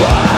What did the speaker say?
Whoa!